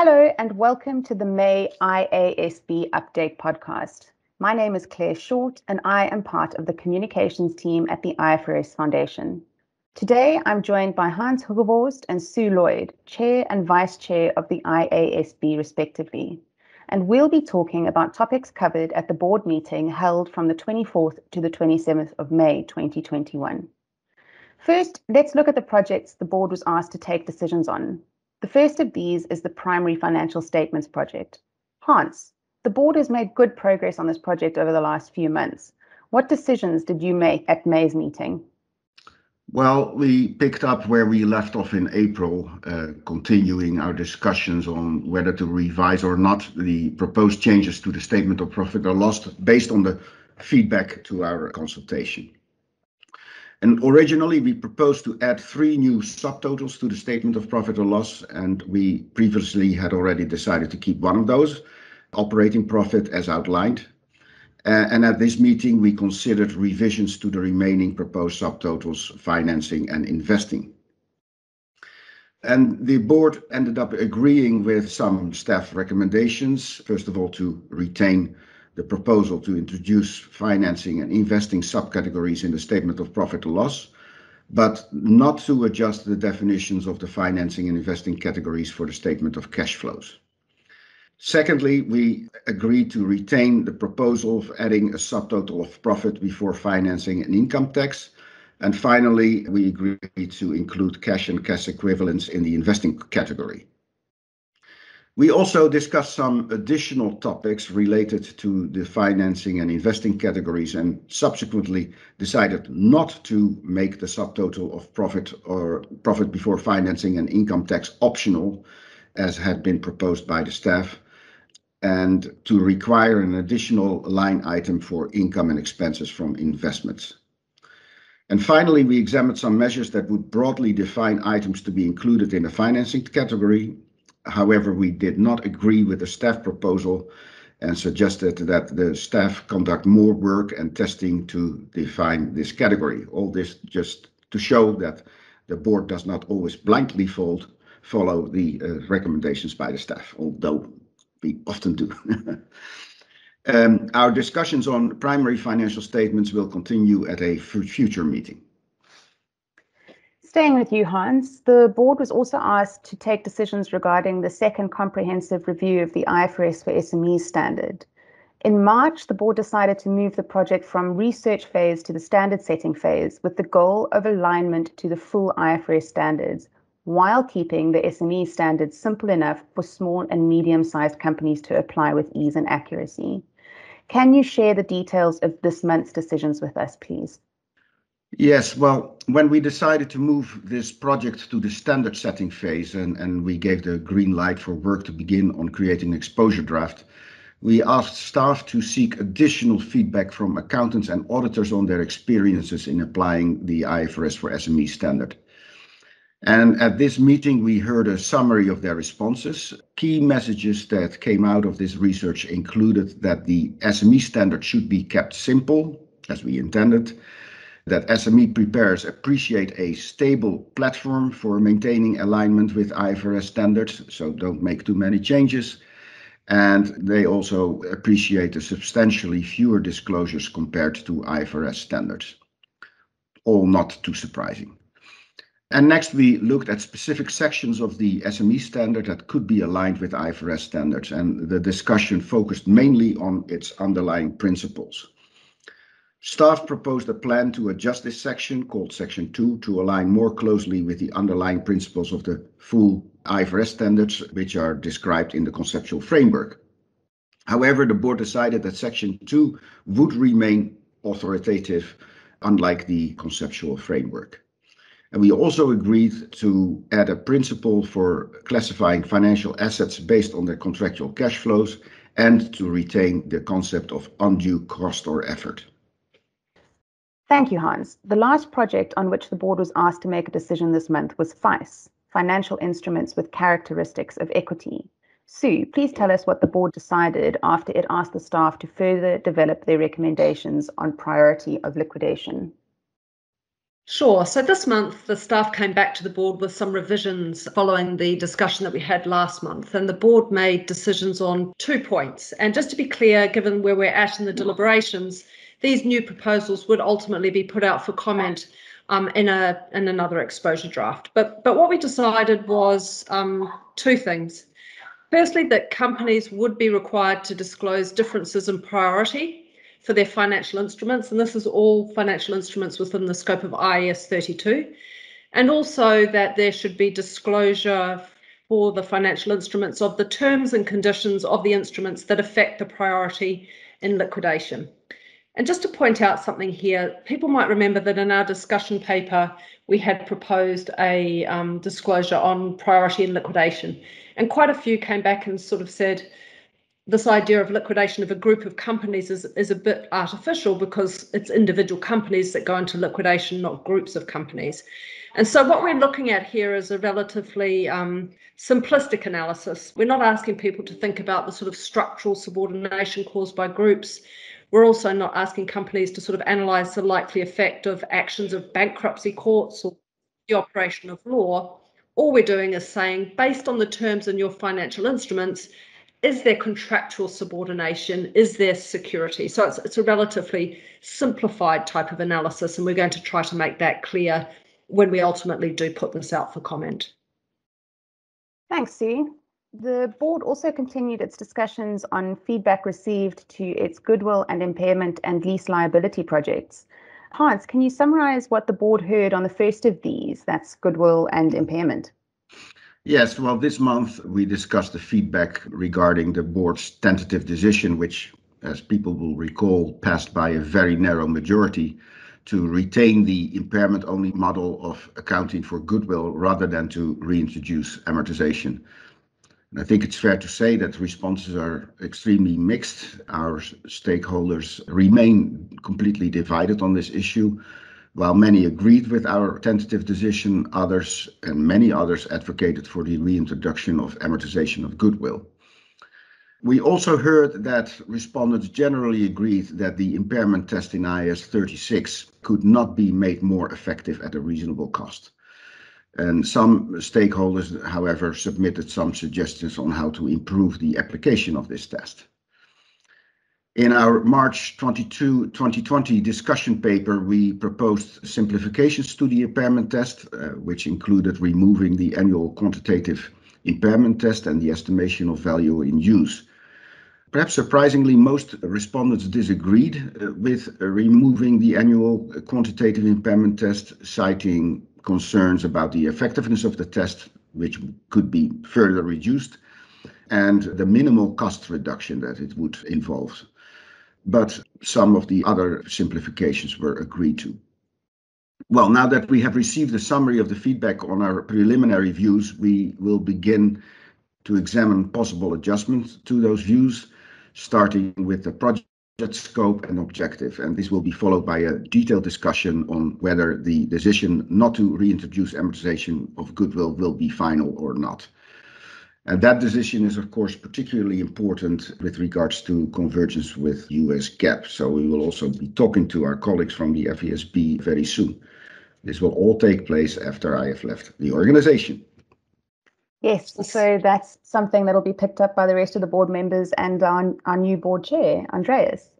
Hello, and welcome to the May IASB Update podcast. My name is Claire Short, and I am part of the communications team at the IFRS Foundation. Today, I'm joined by Hans Hoogervorst and Sue Lloyd, Chair and Vice Chair of the IASB, respectively. And we'll be talking about topics covered at the board meeting held from the 24th to the 27th of May 2021. First, let's look at the projects the board was asked to take decisions on, the first of these is the Primary Financial Statements project. Hans, the board has made good progress on this project over the last few months. What decisions did you make at May's meeting? Well, we picked up where we left off in April, uh, continuing our discussions on whether to revise or not the proposed changes to the statement of profit or loss based on the feedback to our consultation. And originally, we proposed to add three new subtotals to the statement of profit or loss, and we previously had already decided to keep one of those, operating profit as outlined. Uh, and at this meeting, we considered revisions to the remaining proposed subtotals, financing and investing. And the board ended up agreeing with some staff recommendations. First of all, to retain the proposal to introduce financing and investing subcategories in the statement of profit or loss, but not to adjust the definitions of the financing and investing categories for the statement of cash flows. Secondly, we agreed to retain the proposal of adding a subtotal of profit before financing and income tax. And finally, we agreed to include cash and cash equivalents in the investing category. We also discussed some additional topics related to the financing and investing categories and subsequently decided not to make the subtotal of profit or profit before financing and income tax optional, as had been proposed by the staff, and to require an additional line item for income and expenses from investments. And finally, we examined some measures that would broadly define items to be included in the financing category However, we did not agree with the staff proposal and suggested that the staff conduct more work and testing to define this category. All this just to show that the board does not always blindly fold, follow the uh, recommendations by the staff, although we often do. um, our discussions on primary financial statements will continue at a future meeting. Staying with you, Hans, the board was also asked to take decisions regarding the second comprehensive review of the IFRS for SMEs standard. In March, the board decided to move the project from research phase to the standard setting phase with the goal of alignment to the full IFRS standards, while keeping the SME standards simple enough for small and medium sized companies to apply with ease and accuracy. Can you share the details of this month's decisions with us, please? Yes, well, when we decided to move this project to the standard setting phase and, we gave the green light for work to begin on creating an exposure draft, we asked staff to seek additional feedback from accountants and auditors on their experiences in applying the IFRS for SME standard. And at this meeting, we heard a summary of their responses. Key messages that came out of this research included that the SME standard should be kept simple, as we intended, that SME preparers appreciate a stable platform for maintaining alignment with IFRS standards, so don't make too many changes. And they also appreciate the substantially fewer disclosures compared to IFRS standards. All not too surprising. And next, we looked at specific sections of the SME standard that could be aligned with IFRS standards, and the discussion focused mainly on its underlying principles. Staff proposed a plan to adjust this section, called Section 2, to align more closely with the underlying principles of the full IFRS standards, which are described in the conceptual framework. However, the board decided that Section 2 would remain authoritative, unlike the conceptual framework. And we also agreed to add a principle for classifying financial assets based on their contractual cash flows and to retain the concept of undue cost or effort. Thank you, Hans. The last project on which the board was asked to make a decision this month was FICE, Financial Instruments with Characteristics of Equity. Sue, please tell us what the board decided after it asked the staff to further develop their recommendations on priority of liquidation. Sure. So this month, the staff came back to the board with some revisions following the discussion that we had last month, and the board made decisions on two points. And just to be clear, given where we're at in the deliberations, these new proposals would ultimately be put out for comment um, in a in another exposure draft. But but what we decided was um, two things. Firstly, that companies would be required to disclose differences in priority for their financial instruments, and this is all financial instruments within the scope of IAS 32, and also that there should be disclosure for the financial instruments of the terms and conditions of the instruments that affect the priority in liquidation. And just to point out something here, people might remember that in our discussion paper, we had proposed a um, disclosure on priority in liquidation. And quite a few came back and sort of said, this idea of liquidation of a group of companies is, is a bit artificial because it's individual companies that go into liquidation, not groups of companies. And so what we're looking at here is a relatively um, simplistic analysis. We're not asking people to think about the sort of structural subordination caused by groups. We're also not asking companies to sort of analyse the likely effect of actions of bankruptcy courts or the operation of law. All we're doing is saying, based on the terms in your financial instruments, is there contractual subordination? Is there security? So it's, it's a relatively simplified type of analysis, and we're going to try to make that clear when we ultimately do put this out for comment. Thanks, Sue. The board also continued its discussions on feedback received to its goodwill and impairment and lease liability projects. Hans, can you summarize what the board heard on the first of these? That's goodwill and impairment. Yes, well, this month we discussed the feedback regarding the board's tentative decision, which, as people will recall, passed by a very narrow majority to retain the impairment only model of accounting for goodwill rather than to reintroduce amortization. I think it's fair to say that responses are extremely mixed. Our stakeholders remain completely divided on this issue. While many agreed with our tentative decision, others and many others advocated for the reintroduction of amortization of goodwill. We also heard that respondents generally agreed that the impairment test in IAS 36 could not be made more effective at a reasonable cost. And some stakeholders, however, submitted some suggestions on how to improve the application of this test. In our March 22, 2020 discussion paper, we proposed simplifications to the impairment test, uh, which included removing the annual quantitative impairment test and the estimation of value in use. Perhaps surprisingly, most respondents disagreed uh, with removing the annual quantitative impairment test, citing concerns about the effectiveness of the test, which could be further reduced, and the minimal cost reduction that it would involve but some of the other simplifications were agreed to. Well, now that we have received a summary of the feedback on our preliminary views, we will begin to examine possible adjustments to those views, starting with the project scope and objective. And this will be followed by a detailed discussion on whether the decision not to reintroduce amortization of goodwill will be final or not. And that decision is, of course, particularly important with regards to convergence with US GAAP. So we will also be talking to our colleagues from the FASB very soon. This will all take place after I have left the organization. Yes, so that's something that'll be picked up by the rest of the board members and our, our new board chair, Andreas.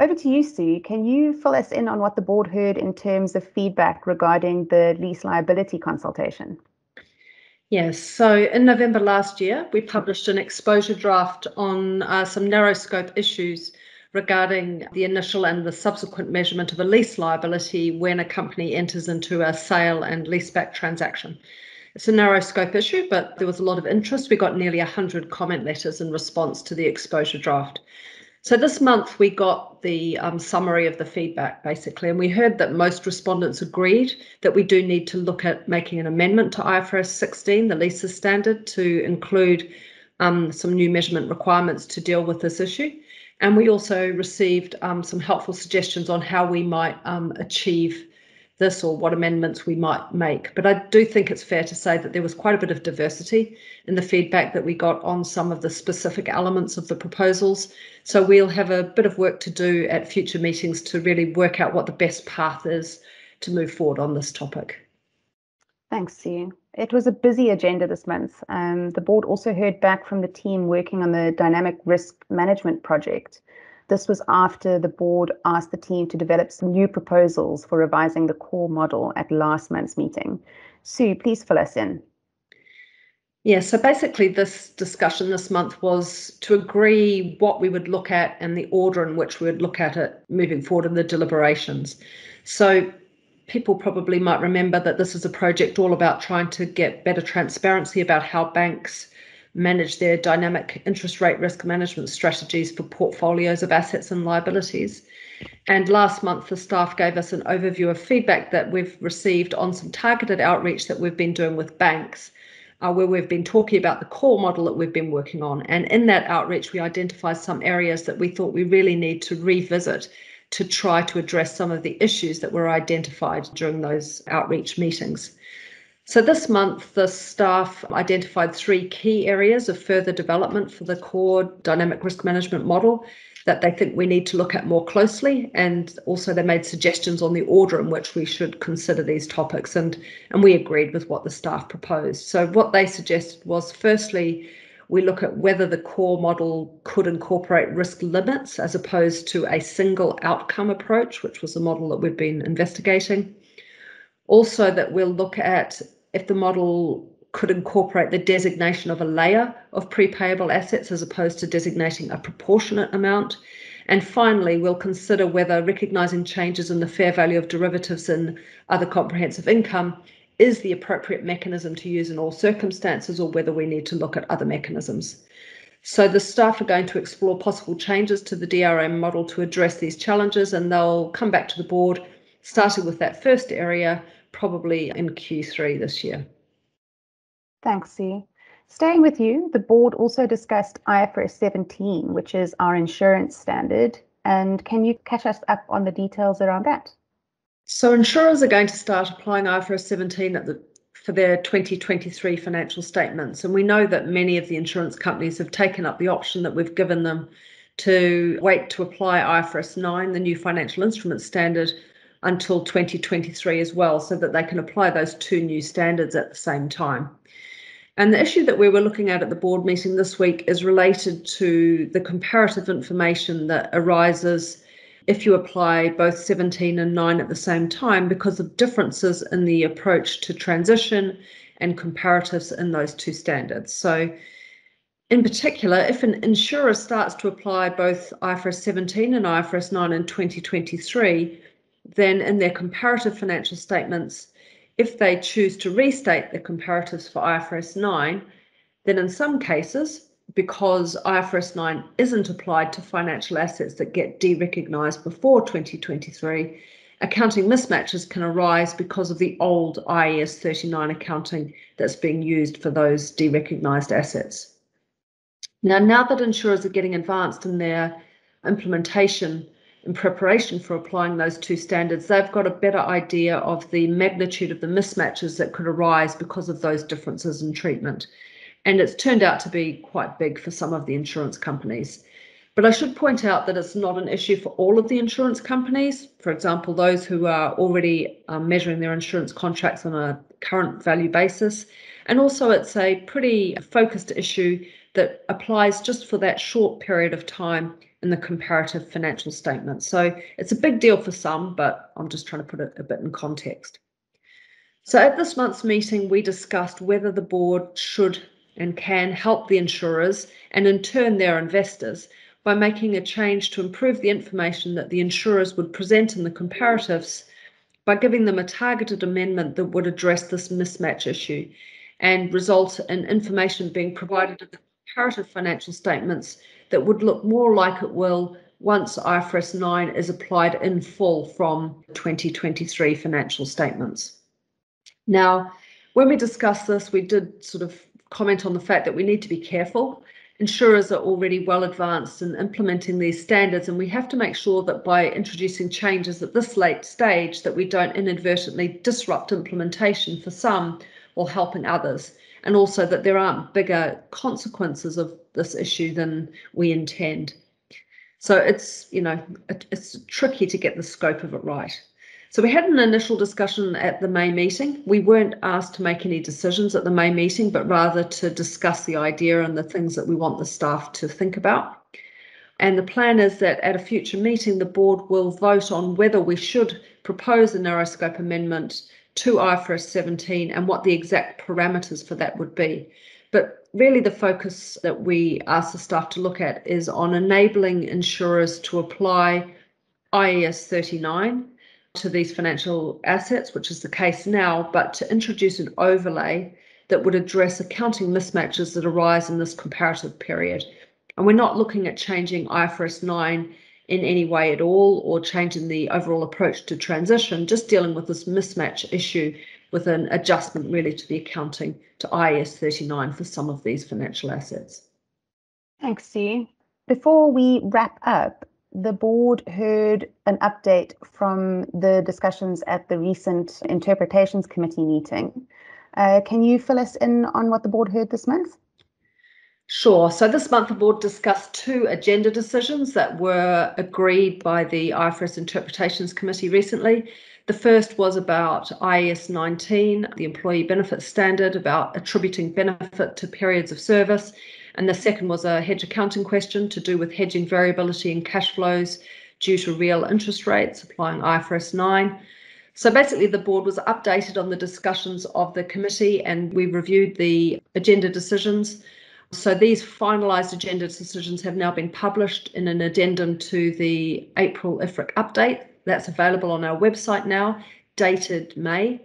Over to you, Sue. Can you fill us in on what the board heard in terms of feedback regarding the lease liability consultation? Yes, so in November last year, we published an exposure draft on uh, some narrow scope issues regarding the initial and the subsequent measurement of a lease liability when a company enters into a sale and leaseback transaction. It's a narrow scope issue, but there was a lot of interest. We got nearly 100 comment letters in response to the exposure draft. So this month we got the um, summary of the feedback basically, and we heard that most respondents agreed that we do need to look at making an amendment to IFRS 16, the leases standard, to include um, some new measurement requirements to deal with this issue. And we also received um, some helpful suggestions on how we might um, achieve this or what amendments we might make. But I do think it's fair to say that there was quite a bit of diversity in the feedback that we got on some of the specific elements of the proposals. So we'll have a bit of work to do at future meetings to really work out what the best path is to move forward on this topic. Thanks, Sue. It was a busy agenda this month. Um, the board also heard back from the team working on the dynamic risk management project. This was after the board asked the team to develop some new proposals for revising the core model at last month's meeting. Sue, please fill us in. Yeah, so basically, this discussion this month was to agree what we would look at and the order in which we would look at it moving forward in the deliberations. So, people probably might remember that this is a project all about trying to get better transparency about how banks manage their dynamic interest rate risk management strategies for portfolios of assets and liabilities. And last month, the staff gave us an overview of feedback that we've received on some targeted outreach that we've been doing with banks uh, where we've been talking about the core model that we've been working on. And in that outreach, we identified some areas that we thought we really need to revisit to try to address some of the issues that were identified during those outreach meetings. So this month, the staff identified three key areas of further development for the core dynamic risk management model that they think we need to look at more closely. And also, they made suggestions on the order in which we should consider these topics. And, and we agreed with what the staff proposed. So, what they suggested was firstly, we look at whether the core model could incorporate risk limits as opposed to a single outcome approach, which was a model that we've been investigating. Also, that we'll look at if the model could incorporate the designation of a layer of prepayable assets as opposed to designating a proportionate amount. And finally, we'll consider whether recognising changes in the fair value of derivatives and other comprehensive income is the appropriate mechanism to use in all circumstances or whether we need to look at other mechanisms. So the staff are going to explore possible changes to the DRM model to address these challenges and they'll come back to the board starting with that first area probably in Q3 this year. Thanks, Sue. Staying with you, the board also discussed IFRS 17, which is our insurance standard. And can you catch us up on the details around that? So, insurers are going to start applying IFRS 17 the, for their 2023 financial statements. And we know that many of the insurance companies have taken up the option that we've given them to wait to apply IFRS 9, the new financial instrument standard, until 2023 as well, so that they can apply those two new standards at the same time. And the issue that we were looking at at the board meeting this week is related to the comparative information that arises if you apply both 17 and 9 at the same time because of differences in the approach to transition and comparatives in those two standards. So, in particular, if an insurer starts to apply both IFRS 17 and IFRS 9 in 2023, then in their comparative financial statements, if they choose to restate the comparatives for IFRS 9, then in some cases, because IFRS 9 isn't applied to financial assets that get de-recognized before 2023, accounting mismatches can arise because of the old IAS 39 accounting that's being used for those de-recognized assets. Now, now that insurers are getting advanced in their implementation in preparation for applying those two standards, they've got a better idea of the magnitude of the mismatches that could arise because of those differences in treatment. And it's turned out to be quite big for some of the insurance companies. But I should point out that it's not an issue for all of the insurance companies. For example, those who are already um, measuring their insurance contracts on a current value basis. And also, it's a pretty focused issue that applies just for that short period of time in the comparative financial statements. So it's a big deal for some, but I'm just trying to put it a bit in context. So at this month's meeting, we discussed whether the board should and can help the insurers and in turn their investors by making a change to improve the information that the insurers would present in the comparatives by giving them a targeted amendment that would address this mismatch issue and result in information being provided in the comparative financial statements that would look more like it will once IFRS 9 is applied in full from 2023 financial statements. Now, when we discussed this, we did sort of comment on the fact that we need to be careful. Insurers are already well advanced in implementing these standards, and we have to make sure that by introducing changes at this late stage that we don't inadvertently disrupt implementation for some while helping others and also that there aren't bigger consequences of this issue than we intend. So it's, you know, it, it's tricky to get the scope of it right. So we had an initial discussion at the May meeting. We weren't asked to make any decisions at the May meeting, but rather to discuss the idea and the things that we want the staff to think about. And the plan is that at a future meeting, the board will vote on whether we should propose a narrow scope amendment to IFRS 17 and what the exact parameters for that would be. But really, the focus that we ask the staff to look at is on enabling insurers to apply IAS 39 to these financial assets, which is the case now, but to introduce an overlay that would address accounting mismatches that arise in this comparative period. And we're not looking at changing IFRS 9 in any way at all or changing the overall approach to transition, just dealing with this mismatch issue with an adjustment really to the accounting to IAS 39 for some of these financial assets. Thanks, Sue. Before we wrap up, the board heard an update from the discussions at the recent interpretations committee meeting. Uh, can you fill us in on what the board heard this month? Sure. So this month, the board discussed two agenda decisions that were agreed by the IFRS Interpretations Committee recently. The first was about IAS 19, the employee benefit standard, about attributing benefit to periods of service. And the second was a hedge accounting question to do with hedging variability in cash flows due to real interest rates, applying IFRS 9. So basically, the board was updated on the discussions of the committee and we reviewed the agenda decisions. So these finalised agenda decisions have now been published in an addendum to the April IFRIC update. That's available on our website now, dated May.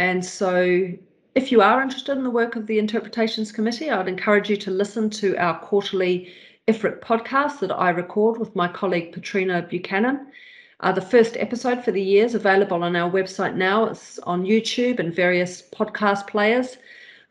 And so if you are interested in the work of the Interpretations Committee, I would encourage you to listen to our quarterly IFRIC podcast that I record with my colleague Patrina Buchanan. Uh, the first episode for the year is available on our website now. It's on YouTube and various podcast players.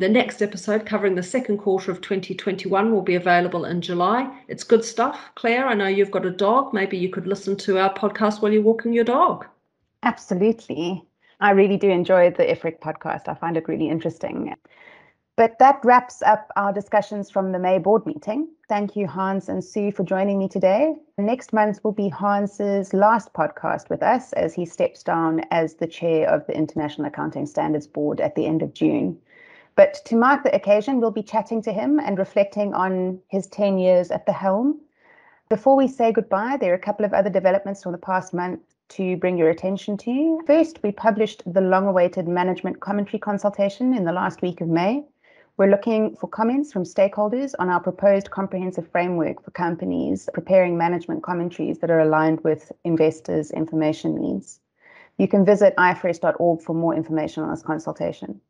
The next episode, covering the second quarter of 2021, will be available in July. It's good stuff. Claire, I know you've got a dog. Maybe you could listen to our podcast while you're walking your dog. Absolutely. I really do enjoy the IFRIC podcast. I find it really interesting. But that wraps up our discussions from the May board meeting. Thank you, Hans and Sue, for joining me today. Next month will be Hans's last podcast with us as he steps down as the chair of the International Accounting Standards Board at the end of June. But to mark the occasion, we'll be chatting to him and reflecting on his 10 years at the helm. Before we say goodbye, there are a couple of other developments from the past month to bring your attention to. First, we published the long awaited management commentary consultation in the last week of May. We're looking for comments from stakeholders on our proposed comprehensive framework for companies preparing management commentaries that are aligned with investors' information needs. You can visit ifrs.org for more information on this consultation.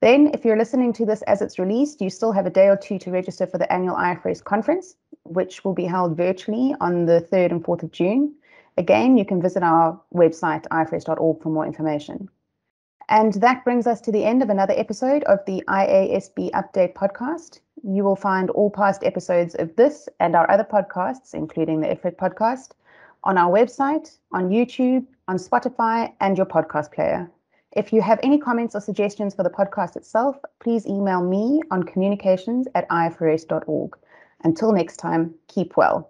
Then, if you're listening to this as it's released, you still have a day or two to register for the annual IFRS conference, which will be held virtually on the 3rd and 4th of June. Again, you can visit our website, ifrs.org, for more information. And that brings us to the end of another episode of the IASB Update podcast. You will find all past episodes of this and our other podcasts, including the IFRIC podcast, on our website, on YouTube, on Spotify, and your podcast player. If you have any comments or suggestions for the podcast itself, please email me on communications at ifrs.org. Until next time, keep well.